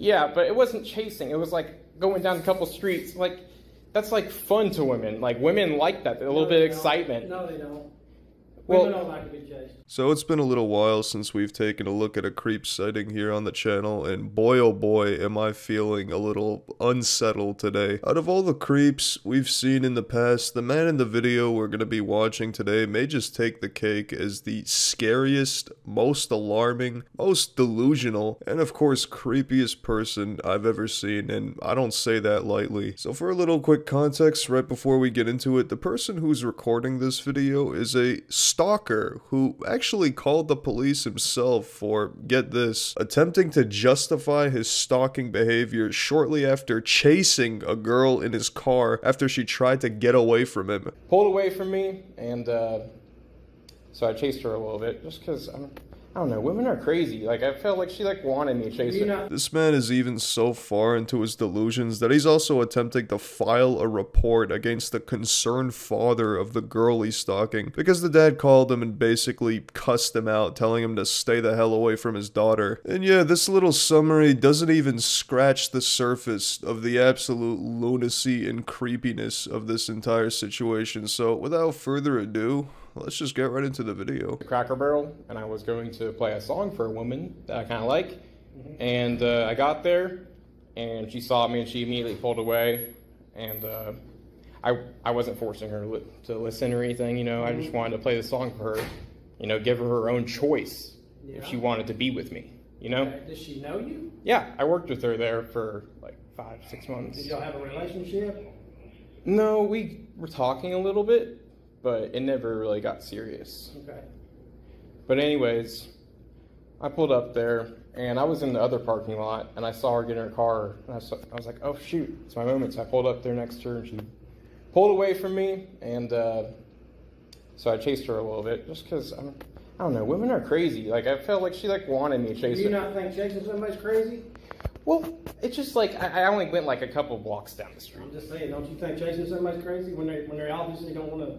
Yeah, but it wasn't chasing. It was like going down a couple streets. Like that's like fun to women. Like women like that. A little No, bit of don't. excitement. No, they don't. Well-. So it's been a little while since we've taken a look at a creep sighting here on the channel, and boy oh boy am I feeling a little unsettled today. Out of all the creeps we've seen in the past, the man in the video we're going to be watching today may just take the cake as the scariest, most alarming, most delusional, and of course creepiest person I've ever seen, and I don't say that lightly. So for a little quick context right before we get into it, the person who's recording this video is a stalker who actually called the police himself for, get this, attempting to justify his stalking behavior shortly after chasing a girl in his car after she tried to get away from him. Pulled away from me, and uh, so I chased her a little bit just because I'm. I don't know. Women are crazy. Like I felt like she like wanted me chasing. her. not. This man is even so far into his delusions that he's also attempting to file a report against the concerned father of the girl he's stalking because the dad called him and basically cussed him out, telling him to stay the hell away from his daughter. And yeah, this little summary doesn't even scratch the surface of the absolute lunacy and creepiness of this entire situation. So without further ado, let's just get right into the video. Cracker Barrel, and I was going to play a song for a woman that I kind of like. And uh, I got there, and she saw me, and she immediately pulled away. And uh, I I wasn't forcing her to li- to listen or anything, you know. I just wanted to play the song for her, you know, give her her own choice if she wanted to be with me, you know. Okay, Does she know you? Yeah, I worked with her there for like five six months. Did y'all have a relationship? No, we were talking a little bit, but it never really got serious. Okay. But anyways, I pulled up there and I was in the other parking lot and I saw her get in her car and I, saw, I was like, oh shoot, it's my moment. So I pulled up there next to her and she pulled away from me and uh, so I chased her a little bit just because I'm. I don't know. Women are crazy. Like I felt like she like wanted me to Do you her. not think chasing somebody's crazy? well, it's just like I, I only went like a couple blocks down the street. I'm just saying, don't you think chasing somebody's crazy when they when they obviously don't want to?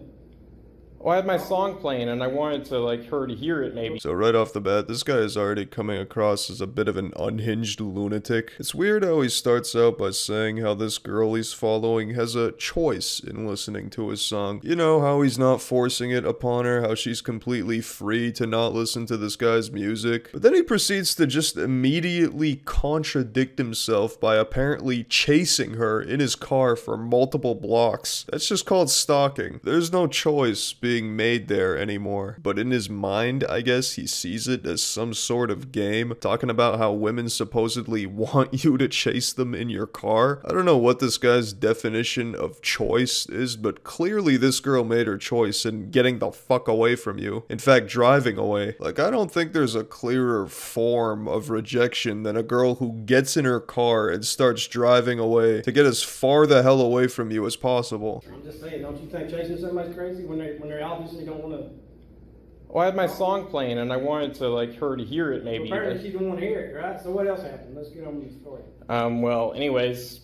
Well, I had my song playing and I wanted to like her to hear it maybe. So right off the bat, this guy is already coming across as a bit of an unhinged lunatic. It's weird how he starts out by saying how this girl he's following has a choice in listening to his song. You know, how he's not forcing it upon her, how she's completely free to not listen to this guy's music. But then he proceeds to just immediately contradict himself by apparently chasing her in his car for multiple blocks. That's just called stalking. There's no choice being made there anymore. But in his mind, I guess he sees it as some sort of game, talking about how women supposedly want you to chase them in your car. I don't know what this guy's definition of choice is, but clearly this girl made her choice in getting the fuck away from you. In fact, driving away. Like, I don't think there's a clearer form of rejection than a girl who gets in her car and starts driving away to get as far the hell away from you as possible. I'm just saying, don't you think chasing somebody's crazy when they when they obviously don't want to? Well, I had my song playing and I wanted to like her to hear it maybe. Apparently, she didn't want to hear it, right? So what else happened? Let's get on with the story. Um, well, anyways,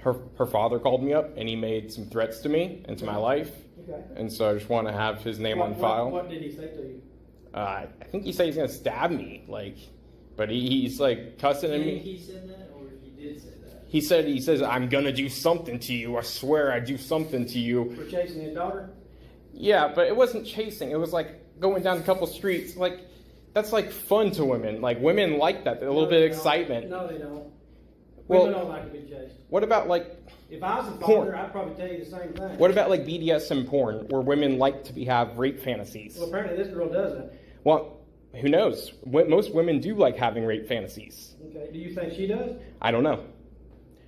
her her father called me up and he made some threats to me and to my life, Okay. and so I just want to have his name What, on what- file. What, did he say to you? Uh, I think he said he's gonna stab me, like, but he, he's like cussing at Did me. he said that, or he did say that? He said he says I'm gonna do something to you. I swear I do something to you. For chasing his daughter? Yeah, but it wasn't chasing. It was like going down a couple streets. Like that's like fun to women. Like women like that. A little No, bit of don't. excitement. No, they don't. Well- Women don't like to be chased. What about like If I was a Porn. father, I'd probably tell you the same thing. what about like BDSM porn, where women like to be have rape fantasies? Well, apparently this girl doesn't. Well, who knows? Most women do like having rape fantasies. Okay. Do you think she does? I don't know,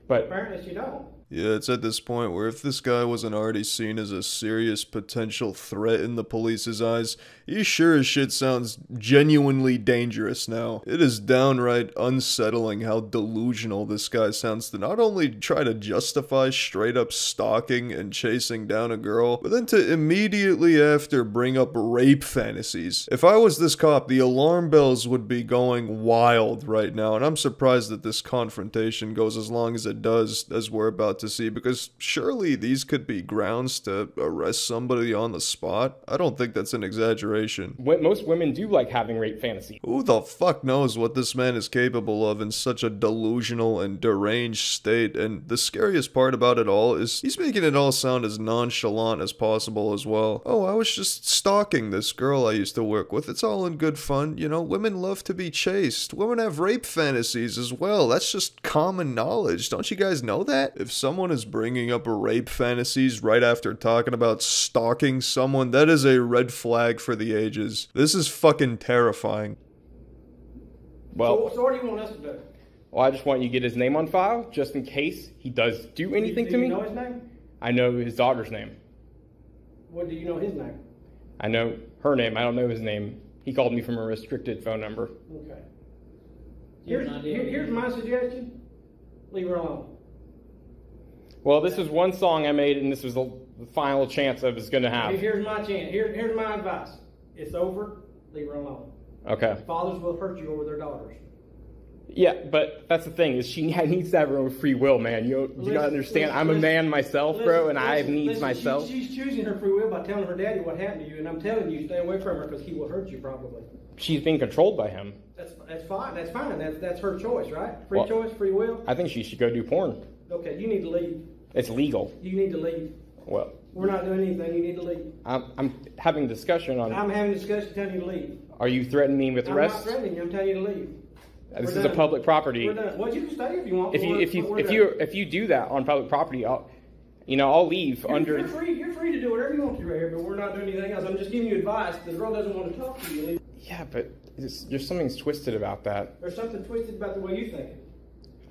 but Apparently she don't. Yeah, it's at this point where if this guy wasn't already seen as a serious potential threat in the police's eyes, he sure as shit sounds genuinely dangerous now. It is downright unsettling how delusional this guy sounds to not only try to justify straight up stalking and chasing down a girl, but then to immediately after bring up rape fantasies. If I was this cop, the alarm bells would be going wild right now, and I'm surprised that this confrontation goes as long as it does as we're about to see because surely these could be grounds to arrest somebody on the spot. I don't think that's an exaggeration. Wo- Most women do like having rape fantasies. Who the fuck knows what this man is capable of in such a delusional and deranged state? And the scariest part about it all is he's making it all sound as nonchalant as possible as well. Oh, I was just stalking this girl I used to work with. It's all in good fun. You know, women love to be chased. Women have rape fantasies as well. That's just common knowledge. Don't you guys know that? If someone is bringing up rape fantasies right after talking about stalking someone, that is a red flag for the ages. This is fucking terrifying. Well, so, so what do you want us to do? well, I just want you to get his name on file just in case he does do anything do to you me. know his name? I know his daughter's name. What do you know his name? I know her name. I don't know his name. He called me from a restricted phone number. Okay. Here's, here- here's my suggestion. Leave her alone. Well, this is one song I made, and this was the final chance I was going to have. Here's my chance. Here, here's my advice. It's over. Leave her alone. Okay. Fathers will hurt you over their daughters. Yeah, but that's the thing is she needs to have her own free will, man. You you Listen, gotta understand. listen, I'm a man myself, bro, and I have listen, needs listen, she- myself. she's choosing her free will by telling her daddy what happened to you, and I'm telling you, stay away from her because he will hurt you probably. She's being controlled by him. That's that's fine. That's fine. That's that's her choice, right? Free Well- choice, free will. I think she should go do porn. Okay, you need to leave. It's legal. You need to leave. Well, We're not doing anything. You need to leave. I'm, I'm having discussion on. I'm having discussion telling you to leave. Are you threatening me with I'm not threatening you. I'm telling you to leave. Uh, this We're is a public property. We're done. Well, you can stay if you want. If you if you if done. you if you do that on public property, I'll, you know, I'll leave You're, under. you're free. You're free to do whatever you want to right here, but we're not doing anything else. I'm just giving you advice. The girl doesn't want to talk to you. Leave. Yeah, but there's something's twisted about that. There's something twisted about the way you think.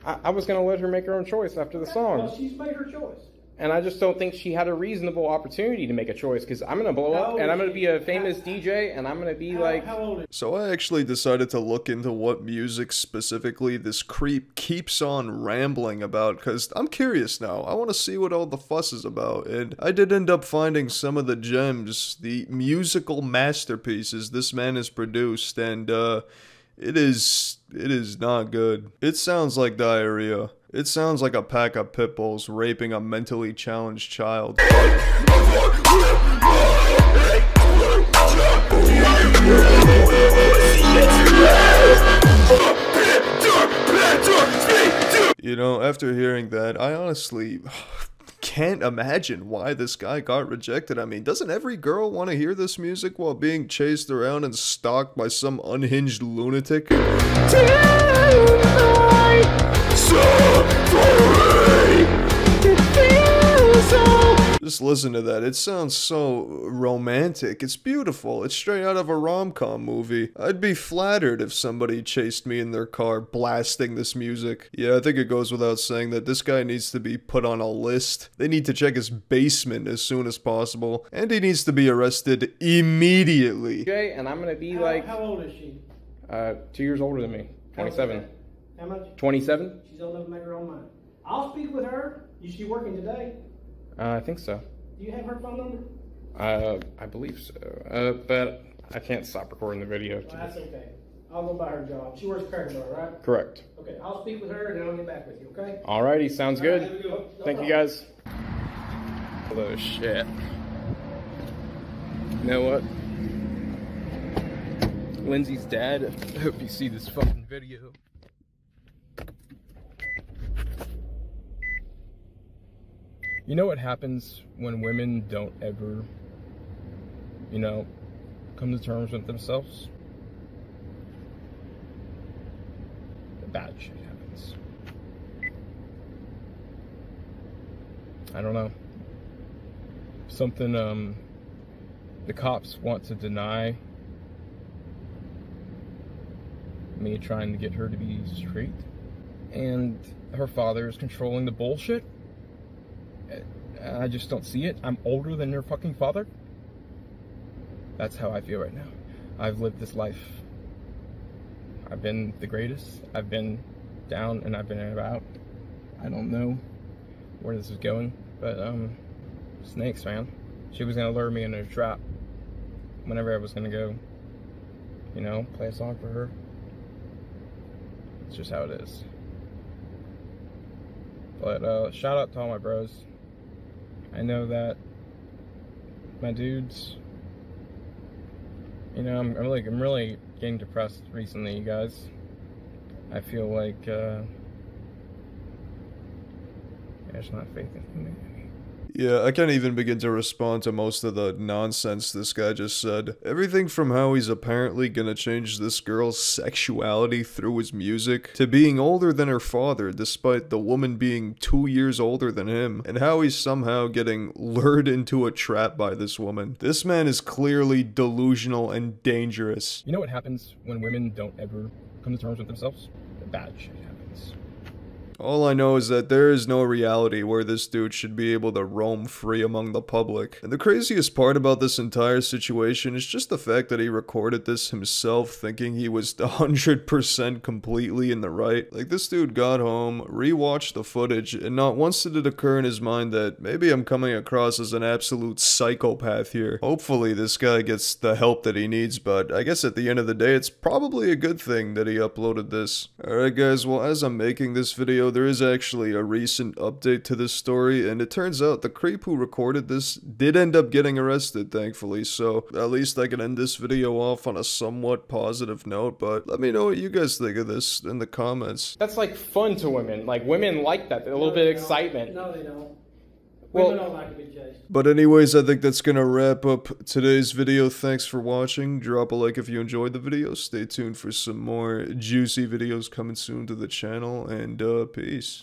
I, I was gonna let her make her own choice after the song. Well, she's made her choice. And I just don't think she had a reasonable opportunity to make a choice because I'm gonna blow up and I'm gonna be a famous How- DJ and I'm gonna be How, like, how old is So I actually decided to look into what music specifically this creep keeps on rambling about because I'm curious now. I want to see what all the fuss is about. And I did end up finding some of the gems, the musical masterpieces this man has produced, and uh it is it is not good. It sounds like diarrhea. It sounds like a pack of pit bulls raping a mentally challenged child. You know, after hearing that, I honestly can't imagine why this guy got rejected. I mean, doesn't every girl want to hear this music while being chased around and stalked by some unhinged lunatic? Just listen to that. It sounds so romantic. It's beautiful. It's straight out of a rom com movie. I'd be flattered if somebody chased me in their car blasting this music. Yeah, I think it goes without saying that this guy needs to be put on a list. They need to check his basement as soon as possible. And he needs to be arrested immediately. DJ and I'm gonna be how, like, how old is she? uh, two years older than me, 27. How much? 27? She's old enough to make her own mind. I'll speak with her. Is she working today? Uh, I think so. Do you have her phone number? Uh, I believe so. Uh, but I can't stop recording the video. Well, that's okay. I'll go by her job. She works Barrel, right? Correct. Okay, I'll speak with her and then I'll get back with you, okay? Alrighty, sounds All right, good. one. No Thank you guys. Oh shit. You know what? Lindsay's dad. I hope you see this fucking video. You know what happens when women don't ever, you know, come to terms with themselves? Bad shit happens. I don't know. Something um the cops want to deny me trying to get her to be straight and her father is controlling the bullshit. I just don't see it. I'm older than your fucking father. That's how I feel right now. I've lived this life. I've been the greatest. I've been down and I've been about. I don't know where this is going, but um, snakes, man. She was gonna lure me into a trap whenever I was gonna go, you know, play a song for her. It's just how it is. But uh, shout out to all my bros. I know that my dudes. You know, I'm, I'm really, I'm really getting depressed recently, you guys. I feel like uh, there's not faith in humanity. Yeah, I can't even begin to respond to most of the nonsense this guy just said. Everything from how he's apparently gonna change this girl's sexuality through his music, to being older than her father despite the woman being two years older than him, and how he's somehow getting lured into a trap by this woman. This man is clearly delusional and dangerous. You know what happens when women don't ever come to terms with themselves? The Bad shit happens. All I know is that there is no reality where this dude should be able to roam free among the public. And the craziest part about this entire situation is just the fact that he recorded this himself thinking he was 100% completely in the right. Like this dude got home, rewatched the footage, and not once did it occur in his mind that maybe I'm coming across as an absolute psychopath here. Hopefully this guy gets the help that he needs, but I guess at the end of the day it's probably a good thing that he uploaded this. Alright guys, well as I'm making this video, there is actually a recent update to this story, and it turns out the creep who recorded this did end up getting arrested, thankfully, so at least I can end this video off on a somewhat positive note, but let me know what you guys think of this in the comments. That's like fun to women. Like women like that. A little bit of excitement. No, they don't. Well- like to be chased. But anyways, I think that's gonna wrap up today's video. Thanks for watching. Drop a like if you enjoyed the video. Stay tuned for some more juicy videos coming soon to the channel, and uh, peace.